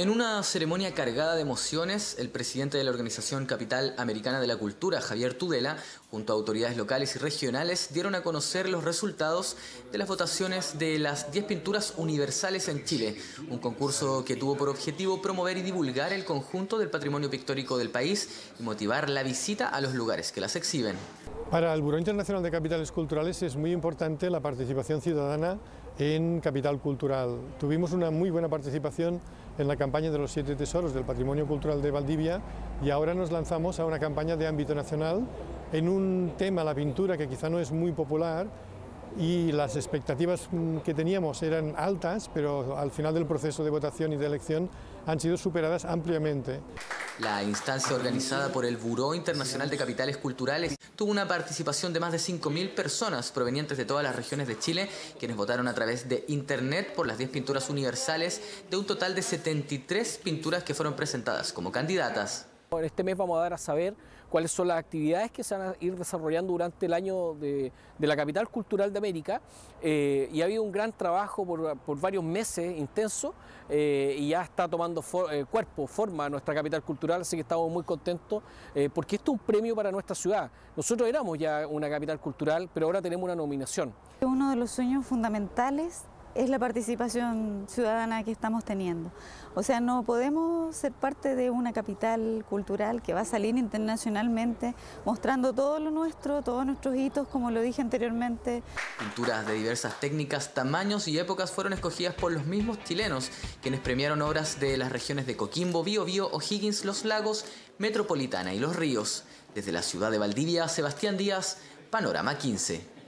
En una ceremonia cargada de emociones, el presidente de la Organización Capital Americana de la Cultura, Javier Tudela, junto a autoridades locales y regionales, dieron a conocer los resultados de las votaciones de las 10 pinturas universales en Chile, un concurso que tuvo por objetivo promover y divulgar el conjunto del patrimonio pictórico del país y motivar la visita a los lugares que las exhiben. Para el Buró Internacional de Capitales Culturales es muy importante la participación ciudadana en capital cultural. Tuvimos una muy buena participación en la campaña de los siete tesoros del patrimonio cultural de Valdivia y ahora nos lanzamos a una campaña de ámbito nacional en un tema, la pintura, que quizá no es muy popular, y las expectativas que teníamos eran altas, pero al final del proceso de votación y de elección han sido superadas ampliamente. La instancia organizada por el Buró Internacional de Capitales Culturales tuvo una participación de más de 5.000 personas provenientes de todas las regiones de Chile, quienes votaron a través de Internet por las 10 pinturas universales de un total de 73 pinturas que fueron presentadas como candidatas. Este mes vamos a dar a saber cuáles son las actividades que se van a ir desarrollando durante el año de, la capital cultural de América eh, y ha habido un gran trabajo por, varios meses intenso eh, y ya está tomando eh, cuerpo, forma nuestra capital cultural, así que estamos muy contentos porque esto es un premio para nuestra ciudad. Nosotros éramos ya una capital cultural, pero ahora tenemos una nominación. Uno de los sueños fundamentales es la participación ciudadana que estamos teniendo. O sea, no podemos ser parte de una capital cultural que va a salir internacionalmente mostrando todo lo nuestro, todos nuestros hitos, como lo dije anteriormente. Pinturas de diversas técnicas, tamaños y épocas fueron escogidas por los mismos chilenos, quienes premiaron obras de las regiones de Coquimbo, Biobío, O'Higgins, Los Lagos, Metropolitana y Los Ríos. Desde la ciudad de Valdivia, Sebastián Díaz, Panorama 15.